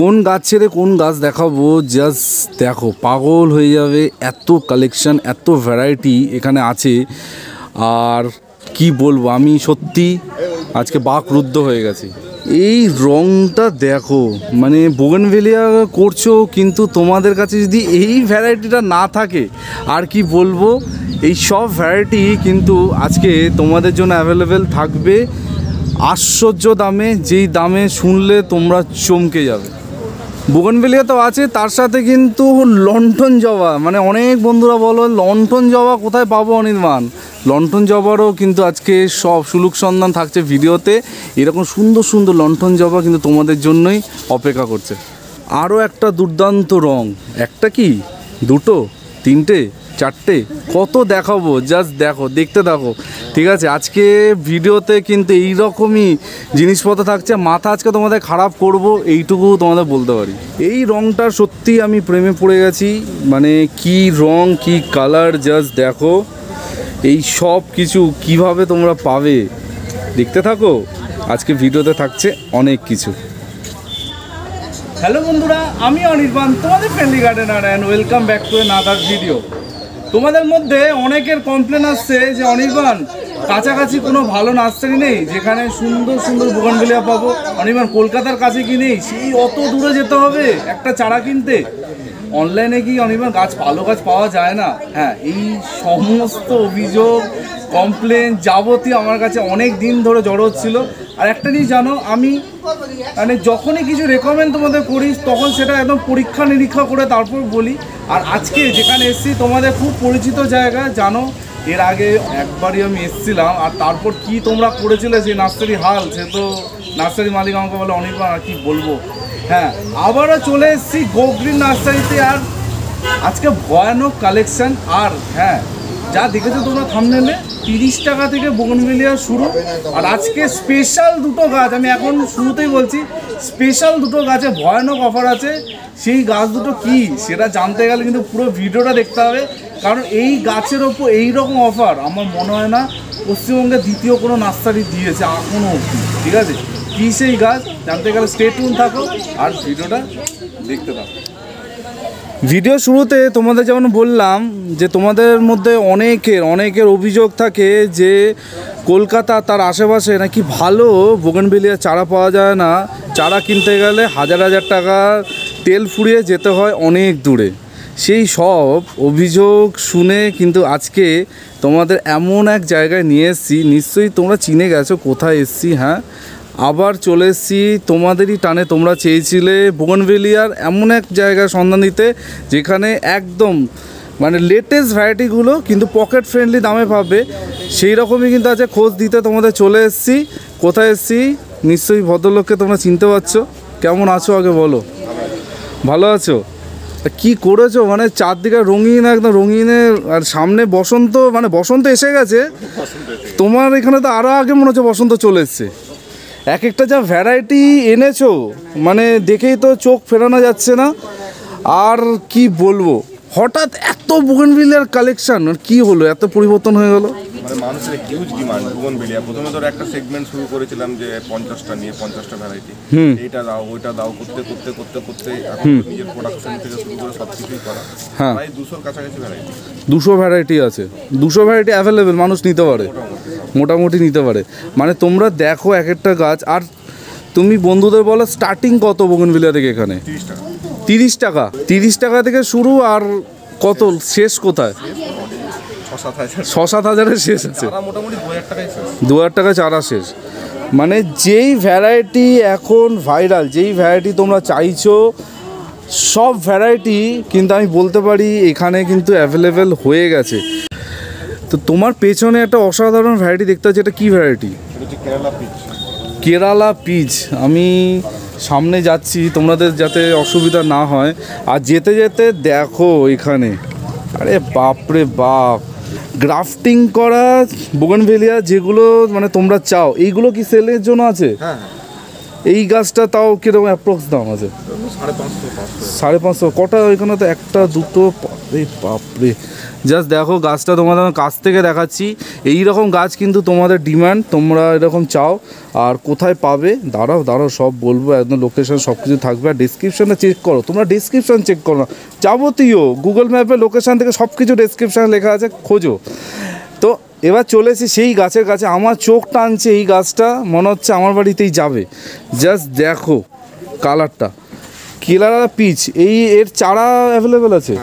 কোন গাছ ছেড়ে কোন গাছ দেখাবো? জাস্ট দেখো, পাগল হয়ে যাবে, এত কালেকশন এত ভ্যারাইটি এখানে আছে। আর কি বলব, আমি সত্যি আজকে বাক রুদ্ধ হয়ে গেছি। এই রংটা দেখো মানে বোগেনভেলিয়া করছ, কিন্তু তোমাদের কাছে যদি এই ভ্যারাইটিটা না থাকে, আর কি বলব? এই সব ভ্যারাইটি কিন্তু আজকে তোমাদের জন্য অ্যাভেলেবেল থাকবে। আশ্চর্য দামে, যেই দামে শুনলে তোমরা চমকে যাবে। বুগনভেলিয়া তো আছে, তার সাথে কিন্তু লন্ঠন জবা। মানে অনেক বন্ধুরা বলো লন্ঠন জবা কোথায় পাবো অনির্মাণ লন্ঠন জবারও কিন্তু আজকে সব সুলুক সন্ধান থাকছে ভিডিওতে। এরকম সুন্দর সুন্দর লন্ঠন জবা কিন্তু তোমাদের জন্যই অপেক্ষা করছে। আরও একটা দুর্দান্ত রং। একটা কি? দুটো? তিনটে? চারটে? কত দেখাবো? জাস্ট দেখো, দেখতে দেখো ঠিক আছে? আজকে ভিডিওতে কিন্তু এই রকমই জিনিসপত্র থাকছে। মাথা আজকে তোমাদের খারাপ করব, এইটুকু তোমাদের বলতে পারি। এই রংটার সত্যি আমি প্রেমে পড়ে গেছি। মানে কি রং, কি কালার জাস্ট দেখো। এই সব কিছু কীভাবে তোমরা পাবে? দেখতে থাকো। আজকে ভিডিওতে থাকছে অনেক কিছু। হ্যালো বন্ধুরা, আমি অনির্বাণ, তোমাদের friendly gardener and welcome back to another video তোমাদের মধ্যে অনেকের কমপ্লেন আসছে যে, অনির্বাণ, কাছাকাছি কোনো ভালো নার্সারি নেই, যেখানে সুন্দর সুন্দর বোগানবেলিয়া পাবো। অনির্বাণ, কলকাতার কাছে কি নেই? সেই অত দূরে যেতে হবে, একটা চারা কিনতে। অনলাইনে কি অনির্বাণ, গাছ ভালো গাছ পাওয়া যায় না? হ্যাঁ এই সমস্ত অভিযোগ কমপ্লেন যাবতীয় আমার কাছে অনেক দিন ধরে জড়ো হচ্ছিল। আর একটা জিনিস জানো, আমি মানে যখনই কিছু রেকমেন্ড তোমাদের করি, তখন সেটা একদম পরীক্ষা নিরীক্ষা করে তারপর বলি। আর আজকে যেখানে এসেছি, তোমাদের খুব পরিচিত জায়গা, জানো? এর আগে একবারই আমি এসেছিলাম, আর তারপর কি তোমরা করেছিলে সেই নার্সারি হাল, সে তো নার্সারি মালিক আমাকে বলে, অনির্বাণ, আর কি বলব? হ্যাঁ আবারও চলে এসেছি গোগ্রিন নার্সারিতে আর আজকে ভয়ানক কালেকশন আর হ্যাঁ যা দেখেছ তোমরা থামনেলে তিরিশ টাকা থেকে বোগনভেলিয়া শুরু। আর আজকে স্পেশাল দুটো গাছ, আমি এখন শুরুতেই বলছি স্পেশাল দুটো গাছে ভয়ানক অফার আছে। সেই গাছ দুটো কি, সেটা জানতে গেলে কিন্তু পুরো ভিডিওটা দেখতে হবে। কারণ এই গাছের ওপর এই রকম অফার আমার মনে হয় না পশ্চিমবঙ্গে দ্বিতীয় কোনো নার্সারি দিয়েছে এখনও অবধি, ঠিক আছে? কী সেই গাছ, জানতে গেলে স্টেটুন থাকো আর ভিডিওটা দেখতে থাকো। ভিডিও শুরুতে তোমাদের যেমন বললাম যে তোমাদের মধ্যে অনেকের অনেকের অভিযোগ থাকে যে কলকাতা তার আশেপাশে নাকি ভালো বোগনবেলিয়া চারা পাওয়া যায় না। চারা কিনতে গেলে হাজার হাজার টাকা তেল ফুরিয়ে যেতে হয় অনেক দূরে। সেই সব অভিযোগ শুনে কিন্তু আজকে তোমাদের এমন এক জায়গায় নিয়ে এসেছি, নিশ্চয়ই তোমরা চিনে গেছো কোথায় এসছি হ্যাঁ? আবার চলে এসেছি তোমাদেরই টানে। তোমরা চেয়েছিলে বোগনভেলিয়ার এমন এক জায়গায় সন্ধান দিতে যেখানে একদম মানে লেটেস্ট ভ্যারাইটিগুলো কিন্তু পকেট ফ্রেন্ডলি দামে পাবে। সেই রকমই কিন্তু আছে খোঁজ দিতে তোমাদের চলে এসেছি। কোথায় এসেছি? নিশ্চয়ই ভদ্রলোককে তোমরা চিনতে পারছ। কেমন আছো আগে বলো। ভালো আছো? কি করেছ? মানে চারদিকে রঙিন একদম রঙিনে আর সামনে বসন্ত মানে বসন্ত এসে গেছে। তোমার এখানে তো আরও আগে মনে হচ্ছে বসন্ত চলে এসছে। এক একটা যা ভ্যারাইটি এনেছো মানে দেখেই তো চোখ ফেরানো যাচ্ছে না। আর কি বলব? হঠাৎ এত বুগনভিলিয়ার কালেকশন কি হলো? এত পরিবর্তন হয়ে গেল? মানে মানুষের হিউজ ডিমান্ড ভুবন বেলিয়া প্রথমে ধরো একটা সেগমেন্ট শুরু করেছিলাম যে পঞ্চাশটা নিয়ে পঞ্চাশটা ভ্যারাইটি এইটা দাও ওইটা দাও করতে করতে করতে করতে এখন নিজের প্রোডাকশন থেকে শুরু করে সব কিছুই করা। হ্যাঁ। প্রায় দুশোর কাছাকাছি ভ্যারাইটি দুশো ভ্যারাইটি আছে। দুশো ভ্যারাইটি অ্যাভেলেবেল মানুষ নিতে পারে। মোটামুটি। নিতে পারে। মানে তোমরা দেখো এক একটা গাছ আর তুমি বন্ধুদের বলো স্টার্টিং কত বগনভিলিয়া থেকে এখানে? তিরিশ টাকা। তিরিশ টাকা। তিরিশ টাকা থেকে শুরু আর কত? শেষ কোথায়? ছ সাত হাজার হাজারের শেষ আছে। মোটামুটি দু হাজার টাকা চারা শেষ। মানে যেই ভ্যারাইটি এখন ভাইরাল যেই ভ্যারাইটি তোমরা চাইছো সব ভ্যারাইটি কিন্তু আমি বলতে পারি এখানে কিন্তু অ্যাভেলেবেল হয়ে গেছে। তো তোমার পেছনে একটা অসাধারণ ভ্যারাইটি দেখতে পাচ্ছি এটা কী ভ্যারাইটি এটা কেরালা পিচ কেরালা পিচ আমি সামনে যাচ্ছি তোমাদের যাতে অসুবিধা না হয়। আর যেতে যেতে দেখো এখানে। আরে বাপরে বাপ। গ্রাফটিং করা বোগনভেলিয়া যেগুলো মানে তোমরা চাও এইগুলো কি সেলের জন্য আছে? হ্যাঁ। এই গাছটা তাও কীরকম অ্যাপ্রক্স দাম আছে? সাড়ে পাঁচশো কটা ওইখানে তো একটা, দুটো, বাপরে জাস্ট দেখো, গাছটা তোমাদের কাছ থেকে দেখাচ্ছি। এই রকম গাছ কিন্তু তোমাদের ডিমান্ড তোমরা এরকম চাও। আর কোথায় পাবে? দাঁড়াও দাঁড়াও, সব বলব, একদম লোকেশন সব কিছু থাকবে। আর ডিসক্রিপশানে চেক করো। তোমরা ডিসক্রিপশান চেক করো না। যাবতীয় গুগল ম্যাপে লোকেশান থেকে সব কিছু ডিসক্রিপশানে লেখা আছে, খোঁজো। তো এবার চলেছি সেই গাছের কাছে। আমার চোখ টানছে এই গাছটা, মনে হচ্ছে আমার বাড়িতেই যাবে। জাস্ট দেখো কালারটা কেলারা পিচ এই এর চারা অ্যাভেলেবেল আছে?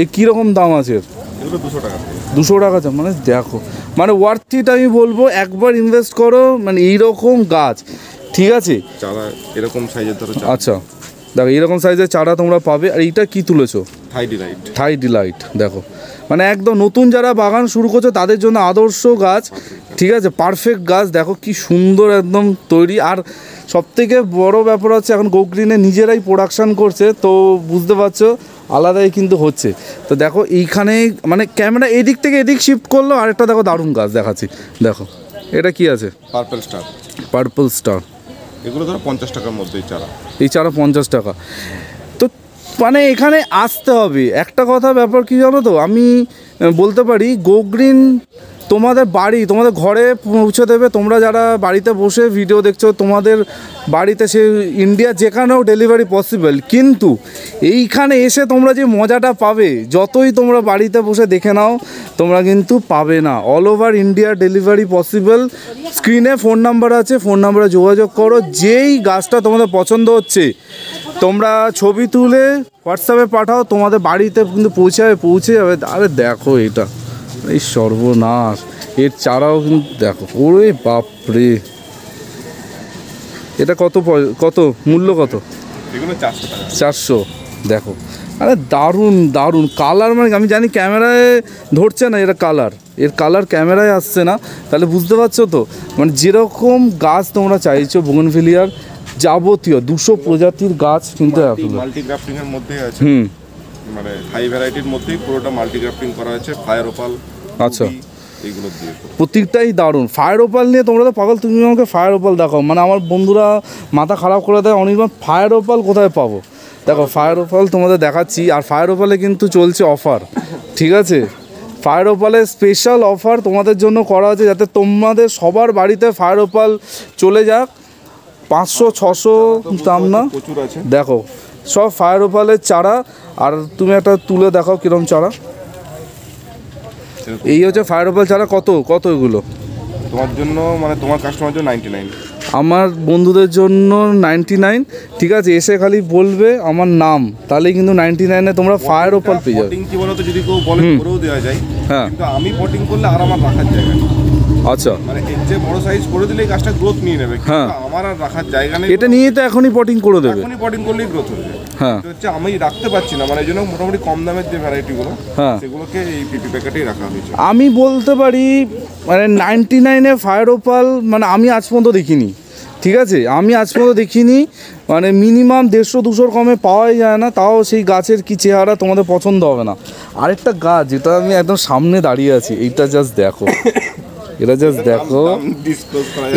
এ কীরকম দাম আছে এর? দুশো টাকা দাম মানে দেখো। মানে ওয়ার্থিট আমি বলব একবার ইনভেস্ট করো মানে এইরকম গাছ ঠিক আছে? চারা এরকম সাইজের ধরো আচ্ছা দেখো এইরকম সাইজের চারা তোমরা পাবে আর এইটা কি তুলেছো? থাইডি লাইট থাই ডিলাইট দেখো। মানে একদম নতুন যারা বাগান শুরু করছে তাদের জন্য আদর্শ গাছ ঠিক আছে? পারফেক্ট গাছ দেখো কি সুন্দর একদম তৈরি আর সবথেকে বড় ব্যাপার হচ্ছে এখন গোগ্রিনে নিজেরাই প্রোডাকশান করছে তো বুঝতে পারছ আলাদাই কিন্তু হচ্ছে। তো দেখো এইখানে মানে ক্যামেরা এদিক থেকে এদিক শিফট করল আরেকটা দেখো দারুণ গাছ দেখাচ্ছি। দেখো এটা কি আছে? পার্পল স্টার পার্পল স্টার এগুলো ধরো পঞ্চাশ টাকার মধ্যেই চারা। এই চারা পঞ্চাশ টাকা। তো মানে এখানে আসতে হবে। একটা কথা ব্যাপার কি জানো তো? আমি বলতে পারি গোগ্রিন তোমাদের বাড়ি, তোমাদের ঘরে পৌঁছে দেবে। তোমরা যারা বাড়িতে বসে ভিডিও দেখছ, তোমাদের বাড়িতে সে ইন্ডিয়া যেখানেও ডেলিভারি পসিবল কিন্তু এইখানে এসে তোমরা যে মজাটা পাবে, যতই তোমরা বাড়িতে বসে দেখে নাও, তোমরা কিন্তু পাবে না। All over India delivery possible স্ক্রিনে ফোন নাম্বার আছে ফোন নাম্বারে যোগাযোগ করো। যেই গাছটা তোমাদের পছন্দ হচ্ছে, তোমরা ছবি তুলে হোয়াটসঅ্যাপে পাঠাও। তোমাদের বাড়িতে কিন্তু পৌঁছাবে, পৌঁছে যাবে। আরে দেখো এটা। এই সর্বনাশ। এর চারাও কিন্তু দেখো ওরে বাপরে। এটা কত কত মূল্য কত? চারশো দেখো। আরে দারুণ দারুণ। কালার মানে আমি জানি ক্যামেরায় ধরছে না এটা কালার। এর কালার ক্যামেরায় আসছে না। তাহলে বুঝতে পারছ তো? মানে যেরকম গাছ তোমরা চাইছো বোগনভিলিয়ার যাবতীয় দুশো প্রজাতির গাছ কিন্তু এর মধ্যে আছে। হুম। মানে হাই ভ্যারাইটির মধ্যেই পুরোটা মাল্টি গ্রাফটিং করা হয়েছে। ফায়ার ওপাল আচ্ছা। এইগুলো দিয়ে প্রত্যেকটাই দারুণ। ফায়ার ওপাল নিয়ে তোমরা তো পাগল তুমি আমাকে ফায়ার ওপাল দেখাও। মানে আমার বন্ধুরা মাথা খারাপ করে দেয় অনির্বাণ ফায়ার ওপাল কোথায় পাবো? দেখো ফায়ার ওপাল তোমাদের দেখাচ্ছি আর ফায়ার ওপালে কিন্তু চলছে অফার ঠিক আছে? ফায়ার ওপালের স্পেশাল অফার তোমাদের জন্য করা আছে যাতে তোমাদের সবার বাড়িতে ফায়ার ওপাল চলে যাক। পাঁচশো ছশো দাম না? দেখো সব ফায়ার ওপালের চারা আর তুমি একটা তুলে দেখাও কিরম চারা। এই হচ্ছে ফায়ার ওপাল চারা কত? কত এগুলো? তোমার জন্য মানে তোমার কাস্টমার জন্য নাইনটি নাইন আমার বন্ধুদের জন্য নাইনটি নাইন ঠিক আছে এসে খালি বলবে আমার নাম। তাহলে কিন্তু নাইনটি নাইনে তোমরা ফায়ার ওপাল পেয়ে যাবে। কি বলতো? যদি কেউ বলে করেও দেওয়া যায় হ্যাঁ। কিন্তু আমি পটিং করলে আর আমার রাখার জায়গা আচ্ছা। মানে এর যে বড় সাইজ করে দিলে গাছটা গ্রোথ নিয়ে নেবে। হ্যাঁ। আমার আর রাখার জায়গা নেই। এটা নিয়ে তো এখনই পটিং করে দেবে। এখনই পটিং করলেই গ্রোথ তো হচ্ছে আমি রাখতে পারছি না মানে এই জন্য মোটামুটি কম দামের যে ভ্যারাইটিগুলো হ্যাঁ। সেগুলোকে এই পিপি প্যাকেটেই রাখা হয়েছে। আমি বলতে পারি মানে নাইনটি নাইনে ফায়ার ওপাল মানে আমি আজ পর্যন্ত দেখিনি ঠিক আছে? আমি আজ পর্যন্ত দেখিনি মানে মিনিমাম দেড়শো দুশোর কমে পাওয়াই যায় না তাও সেই গাছের কি চেহারা তোমাদের পছন্দ হবে না। আরেকটা গাছ যেটা আমি একদম সামনে দাঁড়িয়ে আছি এইটা জাস্ট দেখো। এটা জাস্ট দেখো।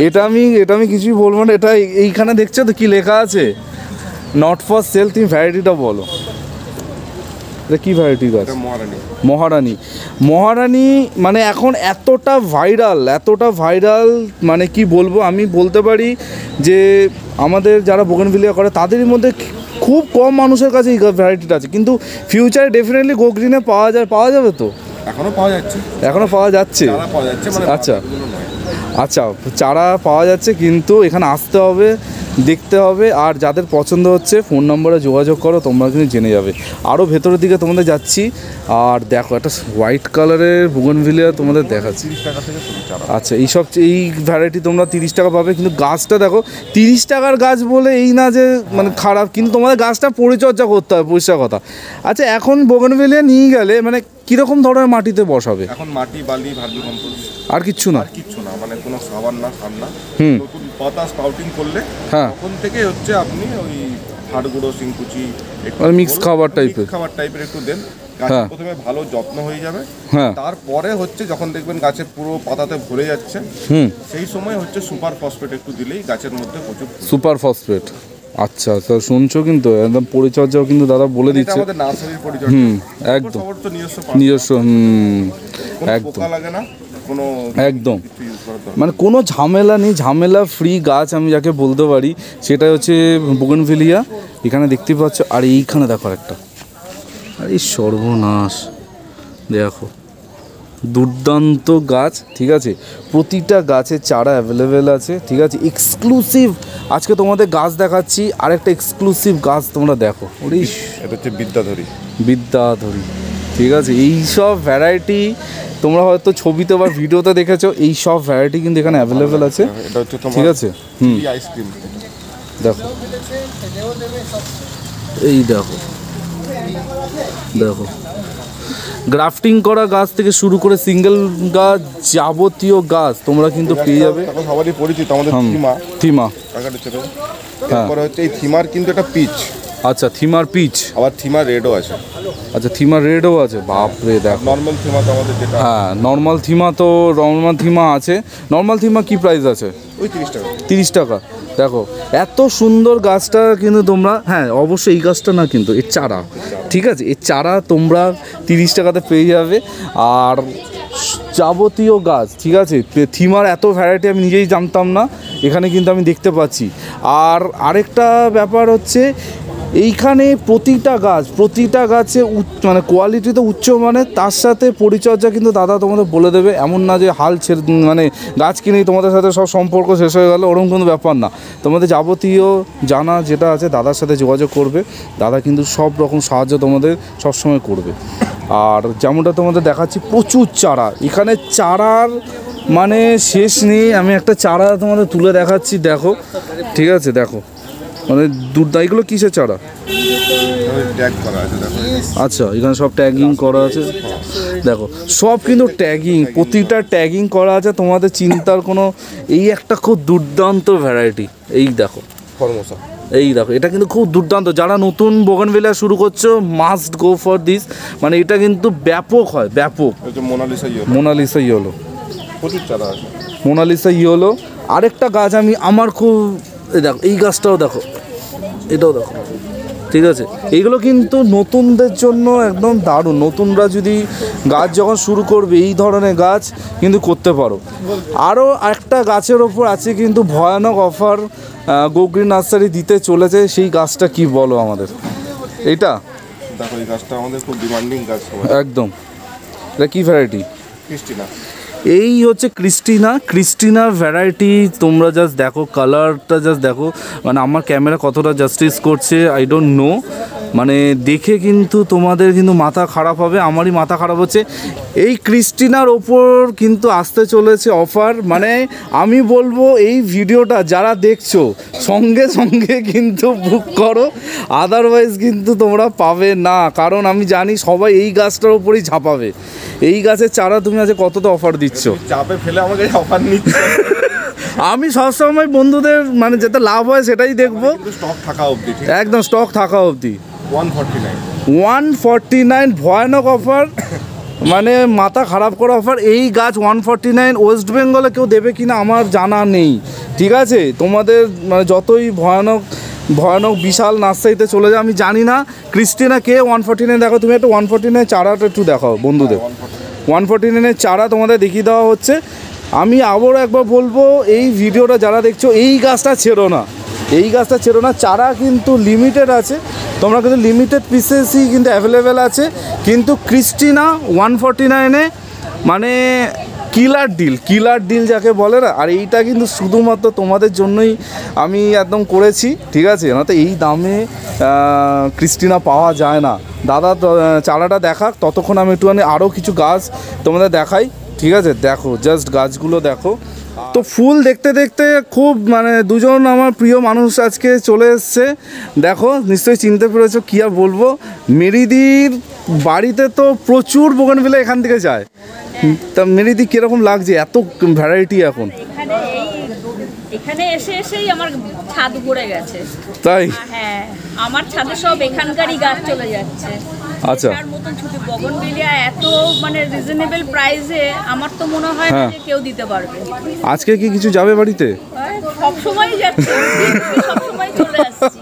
এটা আমি এটা আমি কিছুই বলব না এটা এইখানে দেখছ তো কি লেখা আছে? নট ফর সেল তুমি ভ্যারাইটিটা বলো। এটা কি ভ্যারাইটি গাছ? মহারানী। মহারানী। মানে এখন এতটা ভাইরাল এতটা ভাইরাল মানে কি বলব আমি বলতে পারি যে আমাদের যারা বোগেনভিলিয়া করে তাদেরই মধ্যে খুব কম মানুষের কাছে এই ভ্যারাইটিটা আছে। কিন্তু ফিউচারে ডেফিনেটলি গোগ্রিনে পাওয়া যায় পাওয়া যাবে তো? এখনও পাওয়া যাচ্ছে। এখনও পাওয়া যাচ্ছে? চারা পাওয়া যাচ্ছে মানে আচ্ছা। আচ্ছা চারা পাওয়া যাচ্ছে কিন্তু এখানে আসতে হবে। দেখতে হবে। আর যাদের পছন্দ হচ্ছে ফোন নম্বরে যোগাযোগ করো তোমরা কিন্তু জেনে যাবে। আরও ভেতরের দিকে তোমাদের যাচ্ছি। আর দেখো একটা হোয়াইট কালারের বুগনভিলিয়া তোমাদের দেখাচ্ছি। আচ্ছা এই সব এই ভ্যারাইটি তোমরা তিরিশ টাকা পাবে। কিন্তু গাছটা দেখো তিরিশ টাকার গাছ বলে এই না যে মানে খারাপ। কিন্তু তোমাদের গাছটা পরিচর্যা করতে হবে পরিষ্কার কথা। আচ্ছা এখন বোগনভেলিয়া নিয়ে গেলে মানে কীরকম ধরনের মাটিতে বসাবে? এখন মাটি বালি ভার্মি কম্পোস্ট। আর কিচ্ছু না? কিচ্ছু না মানে কোনো সাবান না সার না। হুম। নতুন পাতা স্পাউটিং করলে হ্যাঁ। তখন থেকে হচ্ছে আপনি ওই হাড় গুঁড়ো সিংকুচি একটু মানে খাবার type-এর। খাবার টাইপের একটু দেন গাছের হ্যাঁ। প্রথমে ভালো যত্ন হয়ে যাবে। হ্যাঁ। তারপরে হচ্ছে যখন দেখবেন গাছে পুরো পাতাতে ভরে যাচ্ছে হুম। সেই সময় হচ্ছে সুপার ফসফেট একটু দিলেই গাছের মধ্যে প্রচুর সুপার ফসফেট আচ্ছা তো শুনছো কিন্তু একদম পরিচর্যাও কিন্তু দাদা বলে দিচ্ছে। আমাদের নার্সারির পরিচর্যা। হুম একদম। নিজস্ব নিজস্ব হুম একদম। লাগে না। একদম। মানে কোনো ঝামেলা নেই ঝামেলা ফ্রি গাছ আমি যাকে বলতে পারি সেটা হচ্ছে বুগনভিলিয়া। এখানে দেখতে পাচ্ছ আর এইখানে দেখো একটা আরে সর্বনাশ। দেখো দুর্দান্ত গাছ ঠিক আছে? প্রতিটা গাছের চারা অ্যাভেলেবেল আছে ঠিক আছে? এক্সক্লুসিভ আজকে তোমাদের গাছ দেখাচ্ছি আরেকটা এক্সক্লুসিভ গাছ তোমরা দেখো। এটা হচ্ছে বিদ্যাধরী। বিদ্যাধরী। ঠিক আছে? এই সব ভ্যারাইটি তোমরা হয়তো ছবিতে বা ভিডিওতে দেখেছ এই সব ভ্যারাইটি কিন্তু এখানে অ্যাভেলেবেল আছে। এটা হচ্ছে ঠিক আছে? হুম। আইসক্রিম দেখো। এই দেখো। দেখো। গ্রাফটিং করা গাছ থেকে শুরু করে সিঙ্গেল গাছ যাবতীয় গাছ তোমরা কিন্তু পেয়ে যাবে। সবারই পরিচিত আমাদের থিমা। থিমা। তারপরে হচ্ছে এই থিমার কিন্তু একটা পিচ। আচ্ছা থিমার পিচ। আবার থিমার রেডও আছে। আচ্ছা থিমার রেডও আছে? বাপরে দেখো। নর্মাল থিমা তো আমাদের যেটা। হ্যাঁ নর্মাল থিমা তো নর্মাল থিমা আছে। নর্মাল থিমা কি প্রাইস আছে? ওই তিরিশ টাকা। তিরিশ টাকা। দেখো এত সুন্দর গাছটা কিন্তু তোমরা হ্যাঁ অবশ্যই এই গাছটা না কিন্তু এর চারা। ঠিক আছে এর চারা তোমরা তিরিশ টাকাতে পেয়ে যাবে। আর যাবতীয় গাছ ঠিক আছে থিমার এত ভ্যারাইটি আমি নিজেই জানতাম না। এখানে কিন্তু আমি দেখতে পাচ্ছি। আর আরেকটা ব্যাপার হচ্ছে এইখানে প্রতিটা গাছ, প্রতিটা গাছে মানে কোয়ালিটিতে উচ্চ মানে তার সাথে পরিচর্যা কিন্তু দাদা তোমাদের বলে দেবে। এমন না যে হাল ছেড়ে মানে গাছ কিনেই তোমাদের সাথে সব সম্পর্ক শেষ হয়ে গেল, ওরকম কোনো ব্যাপার না। তোমাদের যাবতীয় জানা যেটা আছে, দাদার সাথে যোগাযোগ করবে। দাদা কিন্তু সব রকম সাহায্য তোমাদের সবসময় করবে। আর যেমনটা তোমাদের দেখাচ্ছি, প্রচুর চারা। এখানে চারার মানে শেষ নেই, আমি একটা চারা তোমাদের তুলে দেখাচ্ছি, দেখো। ঠিক আছে, দেখো। মানে দুর্দা এগুলো কিসের চারা? আচ্ছা এখানে সব ট্যাগিং করা আছে। দেখো সব কিন্তু ট্যাগিং প্রতিটা ট্যাগিং করা আছে তোমাদের চিন্তার কোনো এই একটা খুব দুর্দান্ত ভ্যারাইটি এই দেখো। ফর্মোসা। এই দেখো এটা কিন্তু খুব দুর্দান্ত। যারা নতুন বোগানভেলিয়া শুরু করছ মাস্ট গো ফর দিস মানে এটা কিন্তু ব্যাপক হয় ব্যাপক। মোনালিসা ইয়ে ইয়েলো মোনালিসা ইয়েলো আরেকটা গাছ আমি আমার খুব এই দেখো এই গাছটাও দেখো এটাও দেখো ঠিক আছে? এইগুলো কিন্তু নতুনদের জন্য একদম দারুণ। নতুনরা যদি গাছ যখন শুরু করবে এই ধরনের গাছ কিন্তু করতে পারো। আরও একটা গাছের ওপর আছে কিন্তু ভয়ানক অফার গোগ্রি নার্সারি দিতে চলেছে। সেই গাছটা কি বলো আমাদের? এইটা? দেখো এই গাছটা আমাদের খুব ডিমান্ডিং গাছ। একদম। এটা কি ভ্যারাইটি ক্রিস্টিনা এই হচ্ছে ক্রিস্টিনা। ক্রিস্টিনা ভ্যারাইটি তোমরা জাস্ট দেখো কালারটা জাস্ট দেখো। মানে আমার ক্যামেরা কতটা জাস্টিস করছে আই ডোন্ট নো মানে দেখে কিন্তু তোমাদের কিন্তু মাথা খারাপ হবে, আমারই মাথা খারাপ হচ্ছে। এই ক্রিস্টিনার ওপর কিন্তু আসতে চলেছে অফার মানে আমি বলব, এই ভিডিওটা যারা দেখছ, সঙ্গে সঙ্গে কিন্তু বুক করো। আদারওয়াইজ কিন্তু তোমরা পাবে না। কারণ আমি জানি সবাই এই গাছটার ওপরেই ঝাঁপাবে। এই গাছের চারা তুমি আজকে কতটা অফার দিচ্ছ চাপে ফেলে আমাকে অফার নিচ্ছে। আমি সবসময় বন্ধুদের মানে যেটা লাভ হয় সেটাই দেখব। স্টক থাকা অবধি একদম স্টক থাকা অবধি। One forty nine one forty nine ভয়ানক অফার মানে মাথা খারাপ করা অফার এই গাছ ওয়ান ফর্টি নাইন ওয়েস্ট বেঙ্গলে কেউ দেবে কিনা আমার জানা নেই। ঠিক আছে? তোমাদের মানে যতই ভয়ানক ভয়ানক বিশাল নার্সারিতে চলে যায় আমি জানি না। ক্রিস্টিনা কে ওয়ান ফর্টি নাইন দেখো তুমি একটা ওয়ান ফর্টি নাইন চারাটা একটু দেখাও বন্ধুদের। ওয়ান ফর্টি নাইনের চারা তোমাদের দেখিয়ে দেওয়া হচ্ছে। আমি আবারও একবার বলব, এই ভিডিওটা যারা দেখছ, এই গাছটা ছেড়ো না। এই গাছটা ছেড়ো না, চারা কিন্তু লিমিটেড আছে। তোমরা কিন্তু লিমিটেড পিসেসই কিন্তু অ্যাভেলেবেল আছে। কিন্তু ক্রিস্টিনা ওয়ান ফর্টি নাইনে মানে কিলার ডিল কিলার ডিল যাকে বলে না, আর এইটা কিন্তু শুধুমাত্র তোমাদের জন্যই আমি একদম করেছি, ঠিক আছে? না তো এই দামে ক্রিস্টিনা পাওয়া যায় না। দাদা চারাটা দেখাক, ততক্ষণ আমি একটুখানি আরও কিছু গাছ তোমাদের দেখাই, ঠিক আছে? দেখো জাস্ট গাছগুলো দেখো। তো ফুল দেখতে দেখতে খুব মানে দুজন আমার প্রিয় মানুষ আজকে চলে এসছে। দেখো, নিশ্চয়ই চিনতে পেরেছ কী আর বলব? মেরিদির বাড়িতে তো প্রচুর বোগানভিলা এখান থেকে যায়। তা মেরিদি কীরকম লাগছে? এত ভ্যারাইটি এখন। এখানে এসে এসেই আমার ছাদ গেছে। তাই? হ্যাঁ আমার ছাদে সব এখানকারই গাছ চলে যাচ্ছে। আচ্ছা। মতন ছুটি বগনবেলিয়া এত মানে রিজনেবল প্রাইসে আমার তো মনে হয় না হ্যাঁ। যে কেউ দিতে পারবে। আজকে কি কিছু যাবে বাড়িতে? সব সময় যাচ্ছে সব সময় চলে আসছি।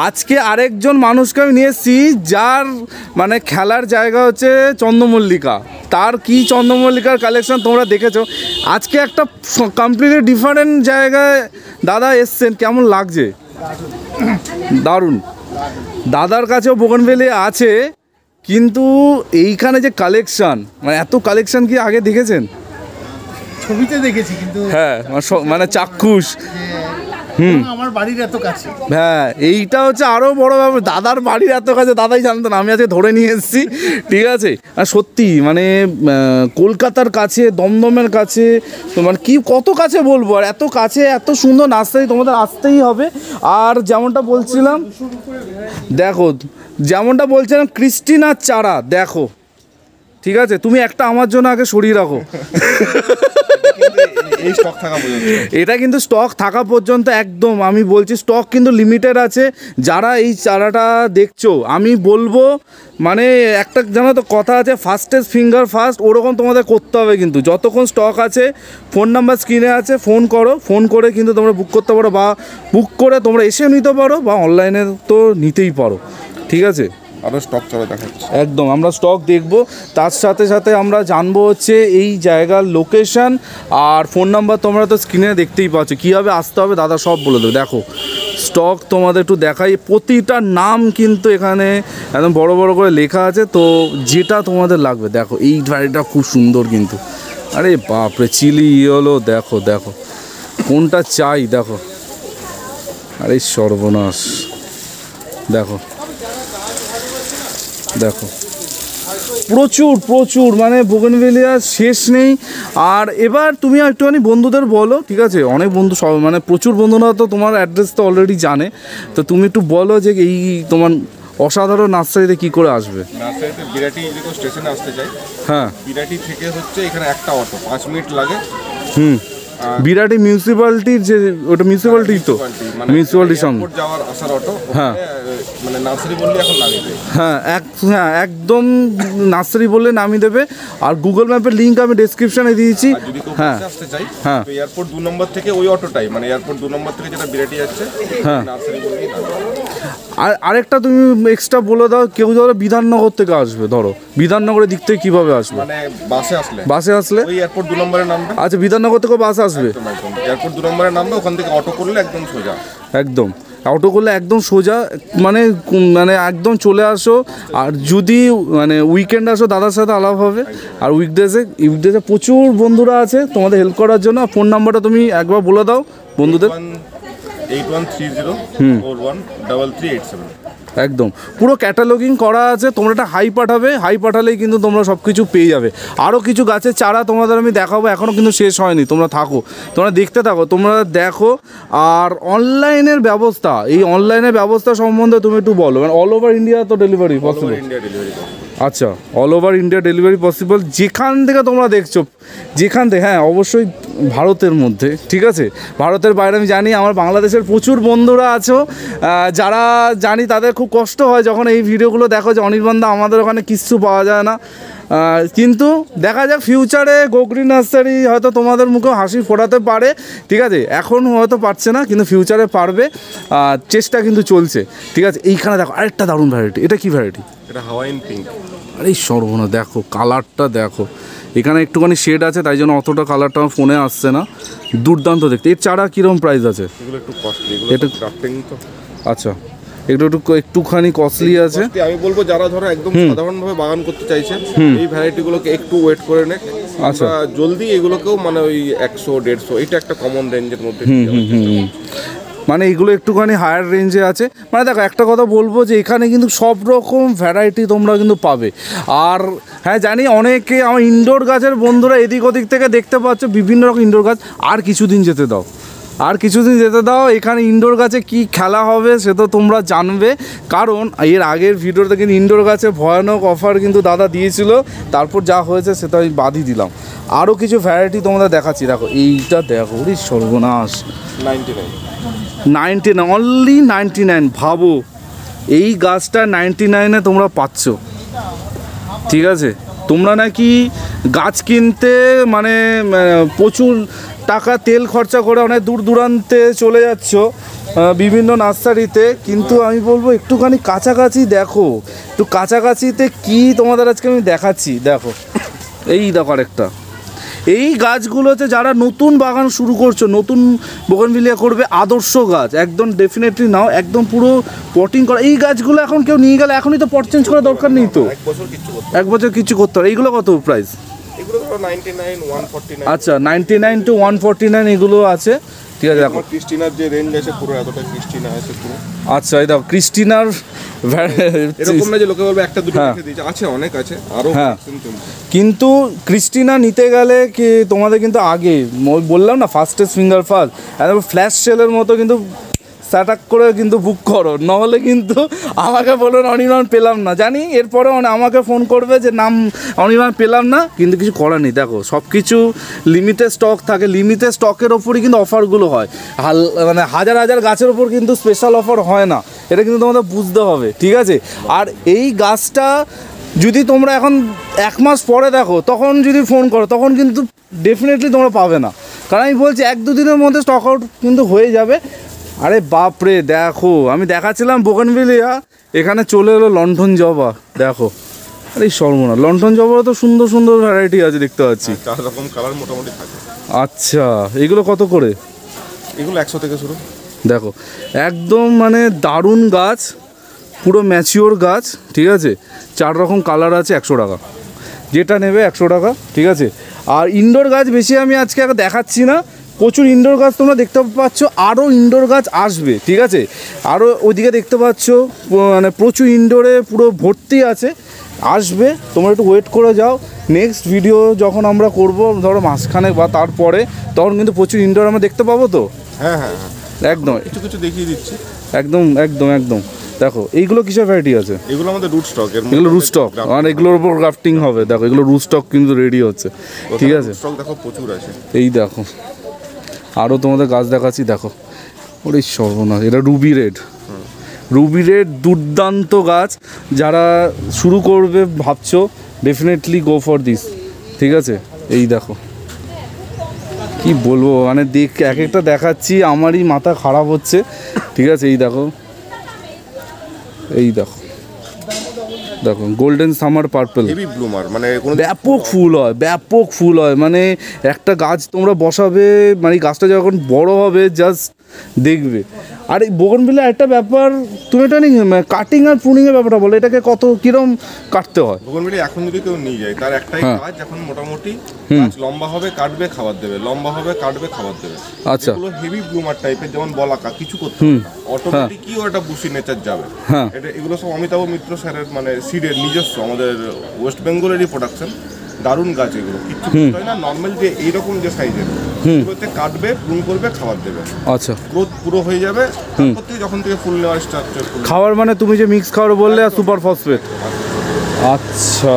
আজকে আরেকজন মানুষকে আমি নিয়ে এসেছি যার মানে খেলার জায়গা হচ্ছে চন্দ্রমল্লিকা। তার কি চন্দ্রমল্লিকার কালেকশন তোমরা দেখেছ? আজকে একটা কমপ্লিটলি ডিফারেন্ট জায়গায় দাদা এসছেন কেমন লাগছে? দারুণ। দাদার কাছেও বোগনভেলি আছে কিন্তু এইখানে যে কালেকশন মানে এত কালেকশন কি আগে দেখেছেন? ছবিতে দেখেছি কিন্তু হ্যাঁ মানে মানে চাক্ষুষ। এবং আমার বাড়ির এত কাছে। হ্যাঁ এইটা হচ্ছে আরও বড় ব্যাপার। দাদার বাড়ির এত কাছে দাদাই জানতো না। আমি আজকে ধরে নিয়ে এসেছি। ঠিক আছে? আর সত্যি মানে কলকাতার কাছে দমদমের কাছে মানে কি কত কাছে বলব? আর এত কাছে এত সুন্দর নার্সারি তোমাদের আসতেই হবে। আর যেমনটা বলছিলাম দেখো যেমনটা বলছিলাম ক্রিস্টিনার চারা দেখো। ঠিক আছে? তুমি একটা আমার জন্য আগে সরিয়ে রাখো। এই স্টক থাকা পর্যন্ত। এটা কিন্তু স্টক থাকা পর্যন্ত একদম। আমি বলছি স্টক কিন্তু লিমিটেড আছে। যারা এই চারাটা দেখছ, আমি বলব মানে একটা জানো তো কথা আছে ফাস্টেস্ট ফিঙ্গার ফার্স্ট ওরকম তোমাদের করতে হবে কিন্তু। যতক্ষণ স্টক আছে ফোন নাম্বার স্ক্রিনে আছে ফোন করো। ফোন করে কিন্তু তোমরা বুক করতে পারো বা বুক করে তোমরা এসেও নিতে পারো বা অনলাইনে তো নিতেই পারো। ঠিক আছে? আরও স্টক চলে দেখাচ্ছে। একদম, আমরা স্টক দেখব। তার সাথে সাথে আমরা জানব হচ্ছে এই জায়গার লোকেশন আর ফোন নাম্বার তোমরা তো স্ক্রিনে দেখতেই পাচ্ছ। কীভাবে আসতে হবে দাদা সব বলে দেবে। দেখো স্টক তোমাদের একটু দেখাই। প্রতিটা নাম কিন্তু এখানে একদম বড় বড় করে লেখা আছে। তো যেটা তোমাদের লাগবে, দেখো, এই গাড়িটা খুব সুন্দর কিন্তু। আরে বাপরে, চিলি ইয়েলো, দেখো দেখো। কোনটা চাই, দেখো। আরে সর্বনাশ। দেখো দেখো। প্রচুর প্রচুর মানে বোগেনভেলিয়ার শেষ নেই। আর এবার তুমি একটুখানি বন্ধুদের বলো ঠিক আছে? অনেক বন্ধু সব মানে প্রচুর বন্ধুরা তো তোমার অ্যাড্রেস তো অলরেডি জানে। তো তুমি একটু বলো যে এই তোমার অসাধারণ নার্সারিতে কী করে আসবে? নার্সারিতে বিরাটি স্টেশনে আসতে চাই। হ্যাঁ। বিরাটি থেকে হচ্ছে এখানে একটা অটো পাঁচ মিনিট লাগে। হুম। বিরাটি মিউনিসিপ্যালিটির যে ওটা মিউনিসিপ্যালিটি তো। মানে যাওয়ার আসার অটো হ্যাঁ। মানে নার্সারি বললে এখন নামিয়ে দেয় হ্যাঁ এক হ্যাঁ একদম নার্সারি বললে নামিয়ে দেবে। আর গুগল ম্যাপের লিঙ্ক আমি ডেসক্রিপশনে দিয়েছি। হ্যাঁ আসতে চাই হ্যাঁ। এয়ারপোর্ট দু নম্বর থেকে ওই অটোটাই মানে এয়ারপোর্ট দু নম্বর থেকে যেটা বিরাটি যাচ্ছে হ্যাঁ। নার্সারি বললেই আর আরেকটা তুমি এক্সট্রা বলে দাও কেউ ধরো বিধাননগর থেকে আসবে ধরো। বিধাননগরের দিক থেকে কীভাবে আসবে? মানে বাসে আসলে। বাসে আসলে? ওই এয়ারপোর্ট দু নম্বরে নামবে। আচ্ছা বিধাননগর থেকে বাস আসবে। একদম এয়ারপোর্ট দু নম্বরে নামবে ওখান থেকে অটো করলে একদম সোজা। একদম। অটো করলে একদম সোজা মানে মানে একদম চলে আসো। আর যদি মানে উইকেন্ড আসো দাদার সাথে আলাপ হবে। আর উইকডেজে উইকডেজে প্রচুর বন্ধুরা আছে তোমাদের হেল্প করার জন্য। ফোন নাম্বারটা তুমি একবার বলে দাও বন্ধুদের। Eight one three zero four one double three eight seven একদম। পুরো ক্যাটালগিং করা আছে, তোমরা একটা হাই পাঠাবে হাই পাঠালেই কিন্তু তোমরা সব কিছু পেয়ে যাবে। আরও কিছু গাছের চারা তোমাদের আমি দেখাবো এখনও কিন্তু শেষ হয়নি, তোমরা থাকো। তোমরা দেখতে থাকো, তোমরা দেখো। আর অনলাইনের ব্যবস্থা, এই অনলাইনের ব্যবস্থা সম্বন্ধে তুমি একটু বলো মানে অল ওভার ইন্ডিয়া তো ডেলিভারি পসিবল ইন্ডিয়া ডেলিভারি আচ্ছা all over India delivery possible যেখান থেকে তোমরা দেখছ, যেখান থেকে হ্যাঁ অবশ্যই ভারতের মধ্যে, ঠিক আছে? ভারতের বাইরে আমি জানি, আমার বাংলাদেশের প্রচুর বন্ধুরা আছো যারা জানি তাদের খুব কষ্ট হয় যখন এই ভিডিওগুলো দেখো যে অনির্বাণদা আমাদের ওখানে কিচ্ছু পাওয়া যায় না। কিন্তু দেখা যাক ফিউচারে গোগ্রি নার্সারি হয়তো তোমাদের মুখে হাসি ফোটাতে পারে, ঠিক আছে? এখন হয়তো পারছে না, কিন্তু ফিউচারে পারবে চেষ্টা কিন্তু চলছে, ঠিক আছে? এইখানে দেখো, আরেকটা দারুণ ভ্যারাইটি এটা কি ভ্যারাইটি এটা হাওয়াইন পিঙ্ক আরে সর্বনা দেখো কালারটা দেখো। এখানে একটুখানি শেড আছে তাই জন্য অতটা কালারটা আমার ফোনে আসছে না। দুর্দান্ত দেখতে। এর চারা কীরকম প্রাইস আছে? এটা- আচ্ছা একটু একটু একটুখানি কস্টলি আছে। আমি বলব যারা ধরো একদম সাধারণভাবে বাগান করতে চাইছে এই ভ্যারাইটিগুলোকে একটু ওয়েট করে নে আচ্ছা। জলদি এগুলোকেও মানে ওই একশো দেড়শো এটা একটা কমন রেঞ্জের মধ্যে দিয়ে দেওয়ার চেষ্টা করছি। মানে এগুলো একটুখানি হায়ার রেঞ্জে আছে। মানে দেখো, একটা কথা বলব যে এখানে কিন্তু সব রকম ভ্যারাইটি তোমরা কিন্তু পাবে। আর হ্যাঁ জানি অনেকে আমার ইনডোর গাছের বন্ধুরা এদিক ওদিক থেকে দেখতে পাচ্ছ, বিভিন্ন রকম ইনডোর গাছ। আর কিছুদিন যেতে দাও। আর কিছুদিন যেতে দাও, এখানে ইনডোর গাছে কি খেলা হবে সে তো তোমরা জানবে। কারণ এর আগের ভিডিওতে কিন্তু ইনডোর গাছে ভয়ানক অফার কিন্তু দাদা দিয়েছিল। তারপর যা হয়েছে সেটা আমি বাদই দিলাম। আরও কিছু ভ্যারাইটি তোমাদের দেখাচ্ছি। দেখো, এইটা দেখো সর্বনাশ। Ninety nine ninety nine only ninety nine ভাবো। এই গাছটা নাইনটি নাইনে তোমরা পাচ্ছ। ঠিক আছে? তোমরা নাকি গাছ কিনতে মানে প্রচুর টাকা তেল খরচা করে অনেক দূর দূরান্তে চলে যাচ্ছ বিভিন্ন নার্সারিতে। কিন্তু আমি বলব, একটুখানি কাছাকাছি দেখো। একটু কাছাকাছিতে কি তোমাদের আজকে আমি দেখাচ্ছি? দেখো। এই দেখো আরেকটা। এই গাছগুলোতে যারা নতুন বাগান শুরু করছ নতুন বোগনভিলিয়া করবে আদর্শ গাছ একদম ডেফিনেটলি নাও একদম পুরো পটিং করা। এই গাছগুলো এখন কেউ নিয়ে গেলে এখনই তো পট চেঞ্জ করার দরকার নেই তো? এক বছর কিছু করতে হবে। এইগুলো কত প্রাইস আচ্ছা ninety nine to one forty nine এগুলো আছে। ঠিক আছে দেখো। ক্রিস্টিনার যে রেঞ্জ আছে পুরো এতটা ক্রিস্টিনা আছে পুরো। আচ্ছা এই দেখো ক্রিস্টিনার এরকম না যে লোকে বলবে একটা দুটো হ্যাঁ। রেখে দিয়েছে। আছে অনেক আছে। আরও হ্যাঁ। কিন্তু ক্রিস্টিনা নিতে গেলে কি তোমাদের কিন্তু আগে বললাম না ফার্স্টেস্ট ফিঙ্গার ফার্স্ট একদম ফ্ল্যাশ সেলের মতো কিন্তু স্যাটাক করে কিন্তু বুক করো। নাহলে কিন্তু আমাকে বলুন অনির্বাণ, পেলাম না। জানি এরপরে আমাকে ফোন করবে যে, নাম, অনির্বাণ, পেলাম না। কিন্তু কিছু করার নেই। দেখো সব কিছু লিমিটেড স্টক থাকে লিমিটেড স্টকের ওপরই কিন্তু অফারগুলো হয়। হাল মানে হাজার হাজার গাছের ওপর কিন্তু স্পেশাল অফার হয় না। এটা কিন্তু তোমাদের বুঝতে হবে, ঠিক আছে? আর এই গাছটা যদি তোমরা এখন এক মাস পরে দেখো, তখন যদি ফোন করো, তখন কিন্তু ডেফিনেটলি তোমরা পাবে না। কারণ আমি বলছি, এক দুদিনের মধ্যে স্টক আউট কিন্তু হয়ে যাবে। আরে বাপরে দেখো। আমি দেখাচ্ছিলাম বোগানভিলিয়া এখানে চলে এলো লন্ঠন জবা দেখো। আরে সর্বনা লন্ঠন জবারও তো সুন্দর সুন্দর ভ্যারাইটি আছে দেখতে পাচ্ছি। চার রকম কালার মোটামুটি থাকে। আচ্ছা এগুলো কত করে? এগুলো একশো থেকে শুরু। দেখো একদম মানে দারুণ গাছ পুরো ম্যাচিওর গাছ ঠিক আছে? চার রকম কালার আছে একশো টাকা। যেটা নেবে একশো টাকা ঠিক আছে? আর ইনডোর গাছ বেশি আমি আজকে দেখাচ্ছি না। প্রচুর ইনডোর গাছ তোমরা দেখতে পাচ্ছ আরও ইনডোর গাছ আসবে ঠিক আছে? আরও ওইদিকে দেখতে পাচ্ছ মানে প্রচুর ইনডোরে পুরো ভর্তি আছে আসবে তোমরা একটু ওয়েট করে যাও। নেক্সট ভিডিও যখন আমরা করব ধরো মাঝখানে বা তারপরে তখন কিন্তু প্রচুর ইনডোর আমরা দেখতে পাবো তো? হ্যাঁ হ্যাঁ হ্যাঁ। একদম। কিছু কিছু দেখিয়ে দিচ্ছি। একদম একদম একদম। দেখো এইগুলো কিসের ভ্যারাইটি আছে? এগুলো আমাদের রুট স্টক এগুলো রুস্টক আর এগুলোর উপর গ্রাফটিং হবে। দেখো এগুলো রুস্টক কিন্তু রেডি হচ্ছে ঠিক আছে? স্টক দেখো প্রচুর আছে। এই দেখো। আরও তোমাদের গাছ দেখাচ্ছি, দেখো। ওরে সর্বনাশ, এটা রুবি রেড রুবি রেড দুর্দান্ত গাছ, যারা শুরু করবে ভাবছ ডেফিনেটলি গো ফর দিস ঠিক আছে? এই দেখো। কি বলব মানে দেখ, এক একটা দেখাচ্ছি, আমারই মাথা খারাপ হচ্ছে। ঠিক আছে, এই দেখো। এই দেখো। দেখো golden summer purple heavy bloomer মানে ব্যাপক ফুল হয় ব্যাপক ফুল হয়। মানে একটা গাছ তোমরা বসাবে মানে গাছটা যখন বড় হবে জাস্ট দেখবে। আর এই বোগনভিলা একটা ব্যাপার তুমি এটা নিয়ে কাটিং আর প্রুনিংয়ের ব্যাপারটা বলো এটাকে কত কিরম কাটতে হয়? ভুবনবেলি এখন যদি কেউ নিয়ে যায় তার একটাই হ্যাঁ। কাজ এখন মোটামুটি গাছ লম্বা হবে কাটবে খাবার দেবে। লম্বা হবে কাটবে খাবার দেবে। আচ্ছা। এগুলো হেভি ব্লুমার টাইপের যেমন বলাকা কিছু করতে হবে না। অটোমেটিকই ওটা বুসি নেচার যাবে। হ্যাঁ। এটা এগুলো সব অমিতাভ মিত্র স্যারের মানে সিডের নিজস্ব আমাদের ওয়েস্ট বেঙ্গলেরই প্রোডাকশন দারুণ গাছ এগুলো। কিচ্ছু হয় না নর্মাল যে এইরকম যে সাইজের এগুলোতে কাটবে প্রুন করবে খাবার দেবে। আচ্ছা। গ্রোথ পুরো হয়ে যাবে তারপর থেকে যখন থেকে ফুল নেওয়ার স্ট্রাকচার খাবার মানে তুমি যে মিক্স খাবার বললে আর সুপার ফসফেট আচ্ছা।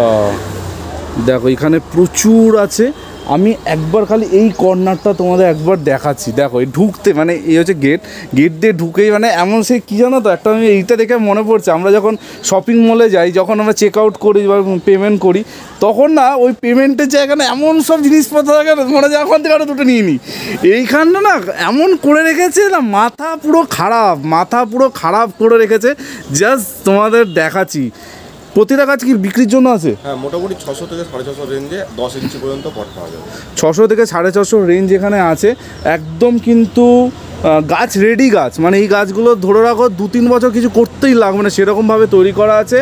দেখো এখানে প্রচুর আছে আমি একবার খালি এই কর্নারটা তোমাদের একবার দেখাচ্ছি। দেখো, এই ঢুকতে মানে এই হচ্ছে গেট গেট দিয়ে ঢুকেই মানে এমন সে কী জানো তো, একটা আমি এইটা দেখে মনে পড়ছে, আমরা যখন শপিং মলে যাই, যখন আমরা চেক আউট করি বা পেমেন্ট করি, তখন না ওই পেমেন্টের জায়গায় না এমন সব জিনিসপত্র থাকে মনে হয় এখন থেকে আরও দুটো নিয়ে নিই এইখানটা না এমন করে রেখেছে না, মাথা পুরো খারাপ, মাথা পুরো খারাপ করে রেখেছে। জাস্ট তোমাদের দেখাচ্ছি। প্রতিটা গাছ কি বিক্রির জন্য আছে? হ্যাঁ মোটামুটি ছশো থেকে সাড়ে ছশো রেঞ্জে দশ ইঞ্চি পর্যন্ত পট পাওয়া যাবে। ছশো থেকে সাড়ে ছশো রেঞ্জ এখানে আছে। একদম কিন্তু গাছ রেডি গাছ। মানে এই গাছগুলো ধরে রাখো দু তিন বছর কিছু করতেই লাগবে না সেরকমভাবে তৈরি করা আছে।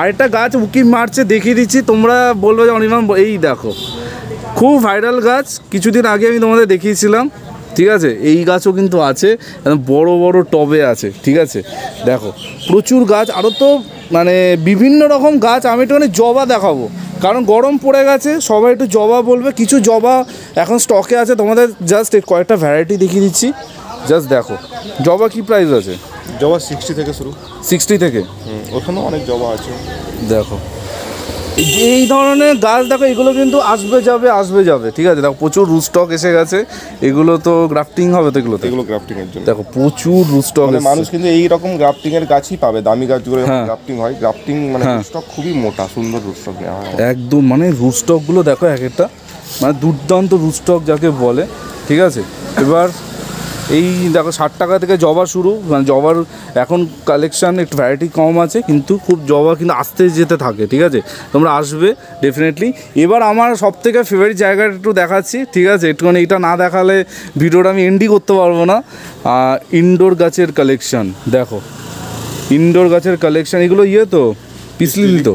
আরেকটা গাছ উকি মারছে দেখিয়ে দিচ্ছি তোমরা বলবে যে অনির্বাণ এই দেখো। খুব ভাইরাল গাছ কিছুদিন আগে আমি তোমাদের দেখিয়েছিলাম। ঠিক আছে? এই গাছও কিন্তু আছে একদম বড় বড় টবে আছে ঠিক আছে? দেখো প্রচুর গাছ আরও তো মানে বিভিন্ন রকম গাছ আমি একটু মানে জবা দেখাবো। কারণ গরম পড়ে গেছে সবাই একটু জবা বলবে। কিছু জবা এখন স্টকে আছে তোমাদের জাস্ট কয়েকটা ভ্যারাইটি দেখিয়ে দিচ্ছি। জাস্ট দেখো জবা কি প্রাইস আছে? জবা সিক্সটি থেকে শুরু। সিক্সটি থেকে? ওখানেও অনেক জবা আছে। দেখো এই ধরনের গাছ দেখো এগুলো কিন্তু আসবে যাবে আসবে যাবে। ঠিক আছে? দেখো প্রচুর রুস্টক এসে গেছে। এগুলো তো গ্রাফটিং হবে তো এগুলো এগুলো গ্রাফটিং এর জন্য। দেখো প্রচুর রুস্টক মানে মানুষ কিন্তু এই রকম গ্রাফটিং এর গাছই পাবে। দামি গাছগুলো হ্যাঁ। গ্রাফটিং হয় গ্রাফটিং মানে হ্যাঁ। স্টক খুবই মোটা সুন্দর রুস্টক একদম মানে রুস্টকগুলো দেখো এক একটা মানে দুর্দান্ত রুস্টক যাকে বলে। ঠিক আছে? এবার এই দেখো ষাট টাকা থেকে জবা শুরু মানে জবার এখন কালেকশান একটু ভ্যারাইটি কম আছে, কিন্তু খুব জবা কিন্তু আসতে যেতে থাকে, ঠিক আছে? তোমরা আসবে ডেফিনেটলি এবার আমার সব থেকে ফেভারিট জায়গাটা একটু দেখাচ্ছি, ঠিক আছে? একটুখানি এটা না দেখালে ভিডিওটা আমি এন্ডই করতে পারব না। ইনডোর গাছের কালেকশান দেখো। ইনডোর গাছের কালেকশান এগুলো ইয়ে তো পিসলিল তো।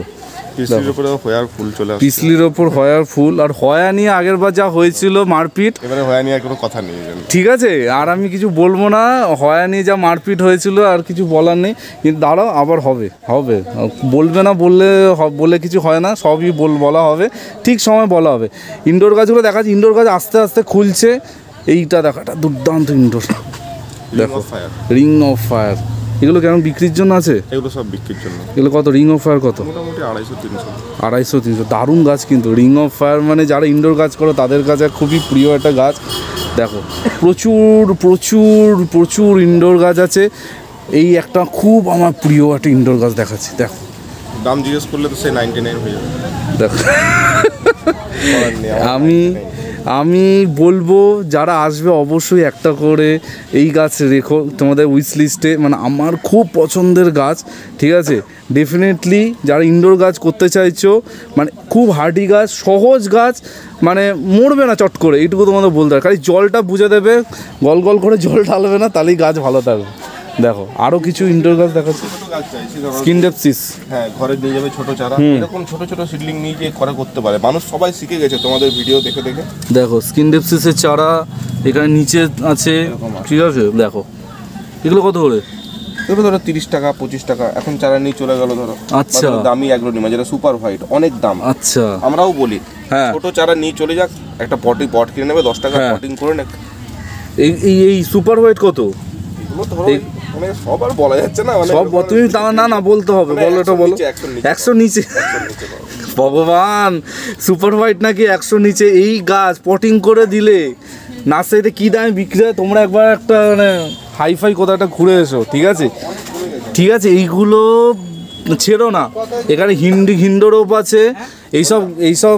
পিসির উপরে হয়ার ফুল চলে পিসলির ওপর হয়ার ফুল আর হয়া নিয়ে আগের বার যা হয়েছিল মারপিট এবারে হয়া নিয়ে কোনো কথা নেই ঠিক আছে আর আমি কিছু বলব না হয়া নিয়ে যা মারপিট হয়েছিল আর কিছু বলার নেই কিন্তু দাঁড়াও আবার হবে হবে। বলবে না বললে বলে কিছু হয় না সবই বল বলা হবে ঠিক সময় বলা হবে। ইনডোর গাছগুলো দেখা যাচ্ছে ইনডোর গাছ আস্তে আস্তে খুলছে এইটা দেখাটা দুর্দান্ত ইনডোর। দেখো রিং অফ ফায়ার এগুলো কেমন বিক্রির জন্য আছে? এগুলো সব বিক্রির জন্য। এগুলো কত? রিং অফ ফায়ার কত? মোটামুটি আড়াইশো তিনশো। আড়াইশো তিনশো। দারুণ গাছ কিন্তু। রিং অফ ফায়ার মানে যারা ইনডোর গাছ করো তাদের কাছে খুবই প্রিয় একটা গাছ। দেখো প্রচুর প্রচুর প্রচুর ইনডোর গাছ আছে। এই একটা খুব আমার প্রিয় একটা ইনডোর গাছ দেখাচ্ছি। দেখো। দাম জিজ্ঞেস করলে তো সে নাইনটি নাইন হয়ে যাবে। দেখো। আমি 99 আমি বলব, যারা আসবে অবশ্যই একটা করে এই গাছ রেখো। তোমাদের উইস লিস্টে মানে আমার খুব পছন্দের গাছ, ঠিক আছে? ডেফিনেটলি যারা ইনডোর গাছ করতে চাইছো মানে খুব হার্ডি গাছ, সহজ গাছ মানে মরবে না চট করে, এইটুকু তোমাদের বলতে হবে। খালি জলটা বুঝে দেবে, গল গল করে জল ঢালবে না, তাহলেই গাছ ভালো থাকবে। দেখো আরও কিছু ইনডোর গাছ দেখাচ্ছি। স্কিন ডেপসিস হ্যাঁ ঘরে নিয়ে যাবে ছোট চারা। এরকম ছোট ছোট সিডলিং নিয়ে গিয়ে ঘরে করতে পারে। মানুষ সবাই শিখে গেছে তোমাদের ভিডিও দেখে দেখে। দেখো স্কিন ডেপসিসের চারা এখানে নিচে আছে। ঠিক আছে দেখো। এগুলো কত করে? এবার ধরো তিরিশ টাকা পঁচিশ টাকা। এখন চারা নিয়ে চলে গেল ধরো। আচ্ছা। দামি অ্যাগ্রোনিমা যেটা সুপার হোয়াইট অনেক দাম। আচ্ছা। আমরাও বলি হ্যাঁ। ছোট চারা নিয়ে চলে যাক একটা পটি পট কিনে নেবে দশ টাকা হ্যাঁ। পটিং করে নে। এই এই এই সুপার হোয়াইট কত? মানে সব আর বলা যাচ্ছে না মানে সব তুমি তা না না বলতে হবে মানে বলো এটা বলো। নিচে, 100 নিচে। একশো নিচে। ভগবান সুপার হোয়াইট নাকি একশো নিচে? এই গাছ পটিং করে দিলে। নার্সারিতে কী দামে বিক্রি হয়? তোমরা একবার একটা মানে হাইফাই কোথাও একটা ঘুরে এসো ঠিক আছে? ঠিক আছে এইগুলো ছেড়ো না। এখানে হিন্দি হিন্ডোরোপ আছে। এইসব এইসব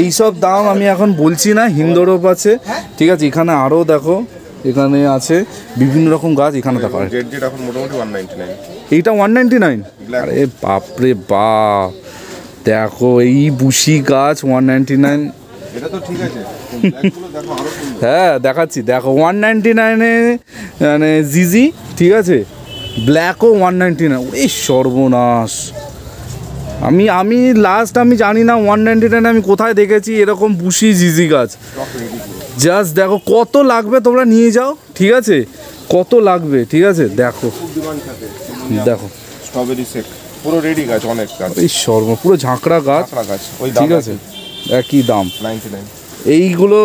এইসব দাম আমি এখন বলছি না হিন্দোরোপ আছে। ঠিক আছে এখানে আরও দেখো। এখানে আছে বিভিন্ন রকম গাছ এখানে দেখো নাইন এইটা ওয়ান নাইনটি নাইন. আরে বাপরে বাপ। দেখো এই বুশি গাছ ওয়ান নাইনটি নাইন এটা তো ঠিক আছে ব্ল্যাকগুলো দেখো আরও সুন্দর। হ্যাঁ দেখাচ্ছি। দেখো ওয়ান নাইনটি নাইনে মানে জিজি ঠিক আছে? ব্ল্যাকও ওয়ান নাইনটি নাইন এই সর্বনাশ। আমি আমি লাস্ট আমি জানি না ওয়ান নাইনটি নাইন আমি কোথায় দেখেছি এরকম বুশি জিজি গাছ। জাস্ট দেখো কত লাগবে তোমরা নিয়ে যাও ঠিক আছে? কত লাগবে ঠিক আছে? দেখো। দেখো। স্ট্রবেরি সেক পুরো রেডি গাছ অনেক গাছ। এই সর্ব পুরো ঝাঁকড়া গাছ গাছ ওই ঠিক আছে? একই দাম। নাইনটি নাইন এইগুলো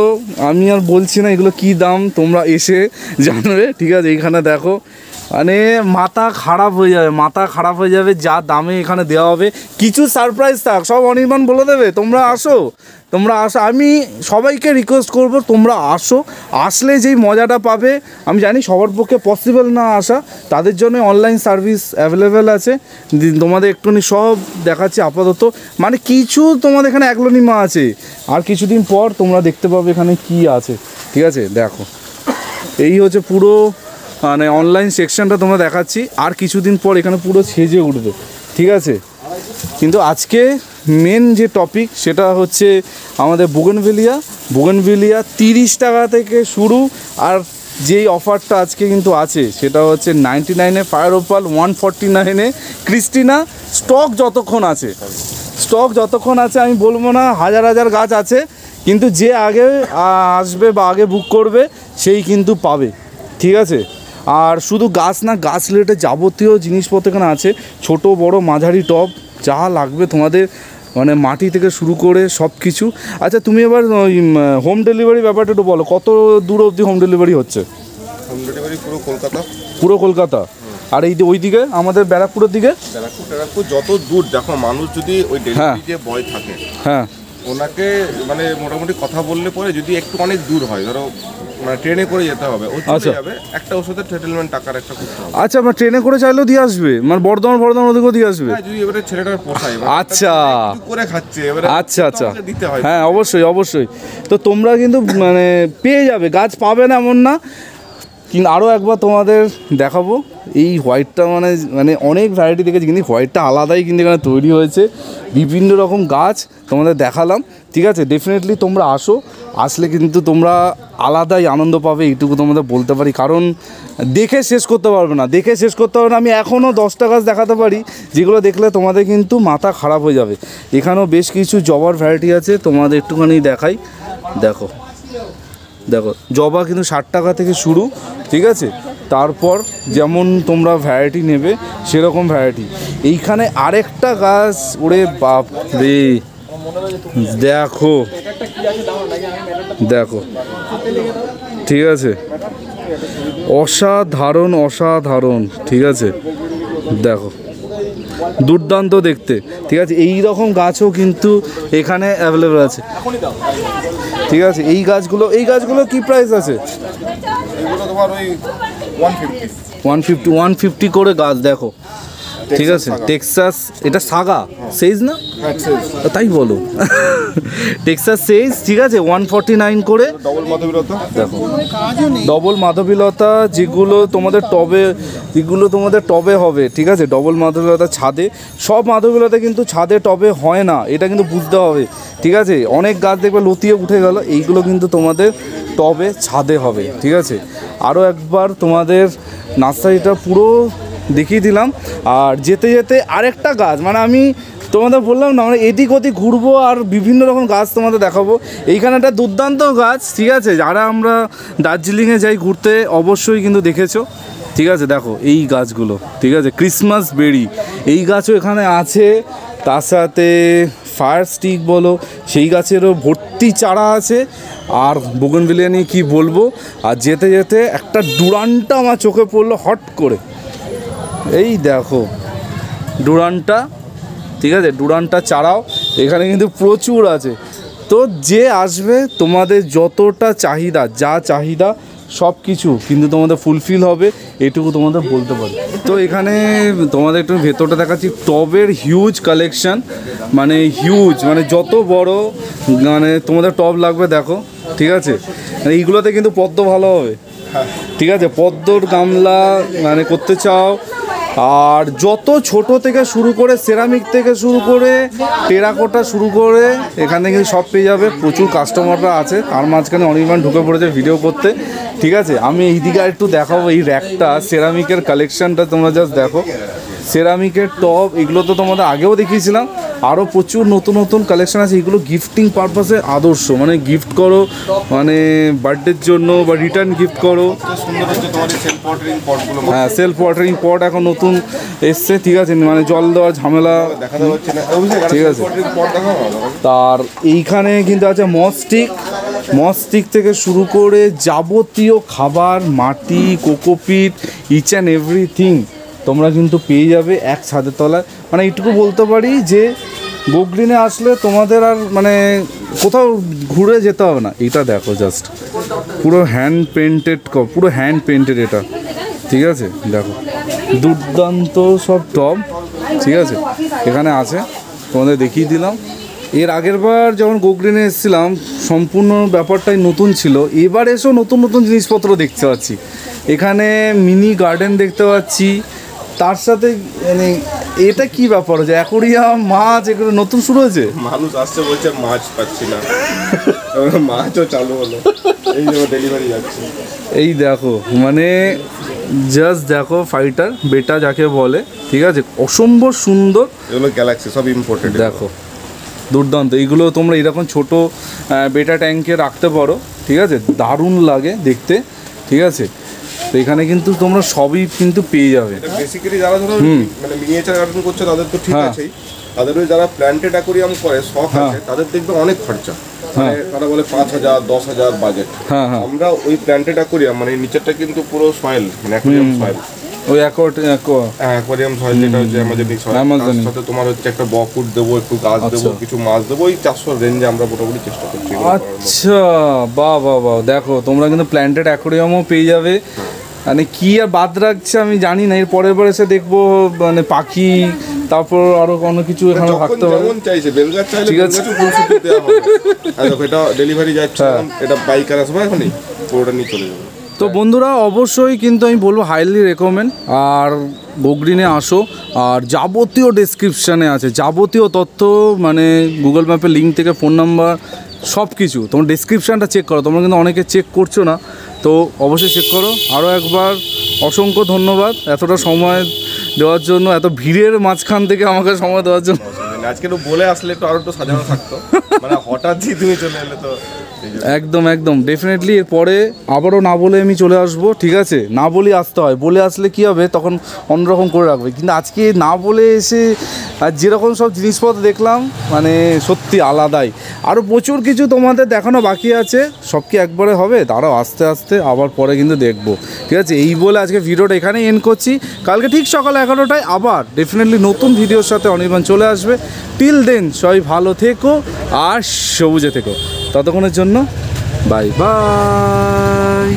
আমি আর বলছি না এগুলো কি দাম তোমরা এসে জানবে ঠিক আছে? এইখানে দেখো মানে মাথা খারাপ হয়ে যাবে, মাথা খারাপ হয়ে যাবে, যা দামে এখানে দেওয়া হবে। কিছু সারপ্রাইজ থাক, সব অনির্বাণ বলে দেবে, তোমরা আসো। তোমরা আসো, আমি সবাইকে রিকোয়েস্ট করব, তোমরা আসো। আসলে যেই মজাটা পাবে, আমি জানি সবার পক্ষে পসিবল না আসা, তাদের জন্য অনলাইন সার্ভিস অ্যাভেলেবেল আছে। তোমাদের একটুখানি সব দেখাচ্ছি আপাতত। মানে কিছু তোমাদের এখানে একলনিমা আছে, আর কিছুদিন পর তোমরা দেখতে পাবে এখানে কি আছে। ঠিক আছে, দেখো। এই হচ্ছে পুরো মানে অনলাইন সেকশনটা তোমরা দেখাচ্ছি। আর কিছুদিন পর এখানে পুরো সেজে উঠবে। ঠিক আছে? কিন্তু আজকে মেন যে টপিক সেটা হচ্ছে আমাদের বুগনভেলিয়া বুগনভেলিয়া তিরিশ টাকা থেকে শুরু। আর যেই অফারটা আজকে কিন্তু আছে, সেটা হচ্ছে নাইনটি নাইনে ফায়ার ওপাল ওয়ান ফর্টি নাইনে ক্রিস্টিনা স্টক যতক্ষণ আছে স্টক যতক্ষণ আছে আমি বলব না, হাজার হাজার গাছ আছে। কিন্তু যে আগে আসবে বা আগে বুক করবে, সেই কিন্তু পাবে। ঠিক আছে? আর শুধু গাছ না গাছ রিলেটেড যাবতীয় জিনিসপত্র এখানে আছে। ছোট বড় মাঝারি টব যা লাগবে তোমাদের মানে মাটি থেকে শুরু করে সব কিছু আচ্ছা তুমি এবার ওই হোম ডেলিভারি ব্যাপারটা একটু বলো কত দূর অবধি হোম ডেলিভারি হচ্ছে? হোম ডেলিভারি পুরো কলকাতা। পুরো কলকাতা? আর এই ওই দিকে আমাদের ব্যারাকপুরের দিকে? ব্যারাকপুর ট্যারাকপুর যত দূর দেখো মানুষ যদি ওই ডেলিভারি যে বয় থাকে হ্যাঁ। ওনাকে মানে মোটামুটি কথা বললে পরে যদি একটু অনেক দূর হয় ধরো মানে ট্রেনে করে যেতে হবে। ও আচ্ছা। চলে যাবে। একটা ওষুধের সেটেলমেন্ট টাকার একটা করতে হবে। আচ্ছা আমরা ট্রেনে করে চাইলেও দিয়ে আসবে। মানে বর্ধমান বর্ধমান ওদিকেও দিয়ে আসবে। হ্যাঁ যদি এবারে ছেলেটার পোষায় আচ্ছা। করে খাচ্ছে এবারে আচ্ছা আচ্ছা। দিতে হয়। হ্যাঁ অবশ্যই অবশ্যই। তো তোমরা কিন্তু মানে পেয়ে যাবে। গাছ পাবে না এমন না। কিন্তু আরও একবার তোমাদের দেখাবো। এই হোয়াইটটা মানে মানে অনেক ভ্যারাইটি দেখেছি কিন্তু হোয়াইটটা আলাদাই কিন্তু এখানে তৈরি হয়েছে। বিভিন্ন রকম গাছ তোমাদের দেখালাম। ঠিক আছে ডেফিনেটলি তোমরা আসো, আসলে কিন্তু তোমরা আলাদাই আনন্দ পাবে, এইটুকু তোমাদের বলতে পারি। কারণ দেখে শেষ করতে পারবে না, দেখে শেষ করতে পারবে না, আমি এখনও দশটা গাছ দেখাতে পারি, যেগুলো দেখলে তোমাদের কিন্তু মাথা খারাপ হয়ে যাবে। এখানেও বেশ কিছু জবার ভ্যারাইটি আছে, তোমাদের একটুখানি দেখাই। দেখো দেখো, জবা কিন্তু ষাট টাকা থেকে শুরু, ঠিক আছে? তারপর যেমন তোমরা ভ্যারাইটি নেবে, সেরকম ভ্যারাইটি এইখানে আরেকটা গাছ, ওরে বাপ রে দেখো। দেখো। ঠিক আছে? অসাধারণ অসাধারণ। ঠিক আছে? দেখো। দুর্দান্ত দেখতে। ঠিক আছে? এই রকম গাছও কিন্তু এখানে অ্যাভেলেবেল আছে। ঠিক আছে? এই গাছগুলো এই গাছগুলো কি প্রাইস আছে? ওয়ান ফিফটি ওয়ান ফিফটি করে গাছ দেখো। ঠিক আছে? টেক্সাস এটা সাগা? সেইজ না? তাই বলো। টেক্সাস সেইজ ঠিক আছে ওয়ান ফর্টি নাইন করে। ডবল মাধবীরতা দেখো। ডবল মাধবীলতা যেগুলো তোমাদের টবে যেগুলো তোমাদের টবে হবে ঠিক আছে? ডবল মাধবীলতা ছাদে। সব মাধবীলতা কিন্তু ছাদে টবে হয় না। এটা কিন্তু বুঝতে হবে ঠিক আছে? অনেক গাছ দেখবে লতিয়ে উঠে গেল এইগুলো কিন্তু তোমাদের টবে ছাদে হবে ঠিক আছে? আরও একবার তোমাদের নার্সারিটা পুরো দেখিয়ে দিলাম। আর যেতে যেতে আরেকটা গাছ মানে আমি তোমাদের বললাম না, আমরা এদিক ওদিক ঘুরবো আর বিভিন্ন রকম গাছ তোমাদের দেখাবো। এইখানে একটা দুর্দান্ত গাছ, ঠিক আছে? যারা আমরা দার্জিলিংয়ে যাই ঘুরতে, অবশ্যই কিন্তু দেখেছ। ঠিক আছে, দেখো, এই গাছগুলো, ঠিক আছে? ক্রিসমাস বেরি এই গাছও এখানে আছে। তার সাথে ফায়ার স্টিক বলো, সেই গাছেরও ভর্তি চারা আছে। আর বগনভিলিয়া নিয়ে কী বলব? আর যেতে যেতে একটা ডুরানটা আমার চোখে পড়ল হট করে। এই দেখো ডুরানটা ঠিক আছে? ডুরানটা চারাও এখানে কিন্তু প্রচুর আছে। তো যে আসবে, তোমাদের যতটা চাহিদা, যা চাহিদা সব কিছু কিন্তু তোমাদের ফুলফিল হবে, এটুকু তোমাদের বলতে পারি তো এখানে তোমাদের একটু ভেতরটা দেখাচ্ছি, টবের হিউজ কালেকশান মানে হিউজ মানে যত বড় মানে তোমাদের টব লাগবে, দেখো, ঠিক আছে? মানে এইগুলোতে কিন্তু পদ্ম ভালো হবে। ঠিক আছে? পদ্মর গামলা মানে করতে চাও আর যত ছোট থেকে শুরু করে সেরামিক থেকে শুরু করে টেরাকোটা শুরু করে এখানে কিন্তু সব পেয়ে যাবে। প্রচুর কাস্টমাররা আছে, তার মাঝখানে অনির্বাণ ঢুকে পড়েছে ভিডিও করতে। ঠিক আছে, আমি এইদিকে একটু দেখাবো এই র্যাকটা সেরামিকের কালেকশানটা তোমরা জাস্ট দেখো। সেরামিকের টপ এগুলো তো তোমাদের আগেও দেখিয়েছিলাম। আরও প্রচুর নতুন নতুন কালেকশন আছে, এগুলো গিফটিং পারপাসে আদর্শ। মানে গিফট করো মানে বার্থডের জন্য বা রিটার্ন গিফট করো। হ্যাঁ সেলফ ওয়াটারিং পট এখন নতুন এসছে, ঠিক আছে? মানে জল দেওয়ার ঝামেলা। ঠিক আছে। তার এইখানে কিন্তু আছে মস্টিক মস্টিক থেকে শুরু করে যাবতীয় খাবার, মাটি, কোকোপিট ইচ অ্যান্ড এভরিথিং তোমরা কিন্তু পেয়ে যাবে এক ছাদের তলায়। মানে এইটুকু বলতে পারি যে গোগ্রিনে আসলে তোমাদের আর মানে কোথাও ঘুরে যেতে হবে না। এটা দেখো জাস্ট পুরো হ্যান্ড পেন্টেড পুরো হ্যান্ড পেন্টেড এটা। ঠিক আছে? দেখো। দুর্দান্ত সব টব। ঠিক আছে? এখানে আছে। তোমাদের দেখিয়ে দিলাম। এর আগের বার যখন গোগ্রিনে এসেছিলাম, সম্পূর্ণ ব্যাপারটাই নতুন ছিল। এবার এসেও নতুন নতুন জিনিসপত্র দেখতে পাচ্ছি। এখানে মিনি গার্ডেন দেখতে পাচ্ছি। তার সাথে মানে এটা কি ব্যাপার হচ্ছে অ্যাকোরিয়াম মাছ এগুলো নতুন শুরু হয়েছে? মানুষ আসছে বলছে মাছ পাচ্ছি না। মাছও চালু হলো। এই ডেলিভারি যাচ্ছে। এই দেখো মানে জাস্ট দেখো ফাইটার বেটা যাকে বলে ঠিক আছে? অসম্ভব সুন্দর। এগুলো গ্যালাক্সি সব ইম্পোর্টেড দেখো দুর্দান্ত। এইগুলো তোমরা এরকম ছোট বেটা ট্যাঙ্কে রাখতে পারো ঠিক আছে? দারুণ লাগে দেখতে ঠিক আছে? তো এখানে কিন্তু তোমরা সবই কিন্তু পেয়ে যাবে। বেসিক্যালি যারা ধরো মানে মিনিয়েচার গার্ডেন করছে তাদের তো ঠিক হ্যাঁ। আছেই। তাদের ওই যারা প্ল্যান্টেড অ্যাকোরিয়াম করে শখ হ্যাঁ। আছে তাদের দেখবে অনেক খরচা। মানে তারা বলে পাঁচ হাজার দশ হাজার বাজেট হ্যাঁ, হ্যাঁ। আমরা ওই প্ল্যান্টেড অ্যাকোরিয়াম মানে নিচেরটা কিন্তু পুরো সয়েল মানে অ্যাকোরিয়াম সয়েল ওই অ্যাকোয়ার্ড অ্যাকোরিয়াম সয়েল যেটা হচ্ছে আমাদের সয়েল। তার সাথে তোমার হচ্ছে একটা বকুট দেবো একটু গাছ দেবো আচ্ছা। কিছু মাছ দেবো ওই চারশো রেঞ্জে আমরা মোটামুটি চেষ্টা করছি। আচ্ছা বাহ বাহ বাহ দেখো তোমরা কিন্তু প্ল্যান্টেড অ্যাকোরিয়ামও পেয়ে যাবে মানে কি আর বাদ রাখছে আমি জানি না এর পরের পরে এসে দেখব মানে পাখি তারপর আরও কোনো কিছু এখানে থাকতে পারে যেমন চাইছে বেলগাছ চাইলে ঠিক আছে। ফুল দেওয়া হবে আর এটা ডেলিভারি যাচ্ছে এটা বাইকার আসবে এখনই পুরোটা নিয়ে চলে যাবে তো বন্ধুরা অবশ্যই কিন্তু আমি বলব হাইলি রেকমেন্ড আর গোগ্রিনে আসো। আর যাবতীয় ডেসক্রিপশানে আছে। যাবতীয় তথ্য মানে গুগল ম্যাপের লিঙ্ক থেকে ফোন নাম্বার সব কিছু তোমার ডেসক্রিপশানটা চেক করো। তোমরা কিন্তু অনেকে চেক করছ না। তো অবশ্যই চেক করো। আরও একবার অসংখ্য ধন্যবাদ এতটা সময় দেওয়ার জন্য এত ভিড়ের মাঝখান থেকে আমাকে সময় দেওয়ার জন্য। আজকে একটু বলে আসলে একটু আরও একটু সাজানো থাকতো। মানে হঠাৎ তুমি চলে এলে তো। একদম একদম। ডেফিনেটলি এরপরে আবারও না বলে আমি চলে আসব, ঠিক আছে? না বলে আসতে হয়। বলে আসলে কি হবে, তখন অন্যরকম করে রাখবে। কিন্তু আজকে না বলে এসে, আর যেরকম সব জিনিসপত্র দেখলাম মানে সত্যি আলাদাই। আরও প্রচুর কিছু তোমাদের দেখানো বাকি আছে। সব কি একবারে হবে? তারাও আস্তে আস্তে আবার পরে কিন্তু দেখব। ঠিক আছে? এই বলে আজকে ভিডিওটা এখানে এন্ড করছি। কালকে ঠিক সকাল এগারোটায় আবার ডেফিনেটলি নতুন ভিডিওর সাথে অনির্বাণ চলে আসবে। টিল দেন সবাই ভালো থেকো আর সবুজে থেকো। ততক্ষণের জন্য বাই বাই।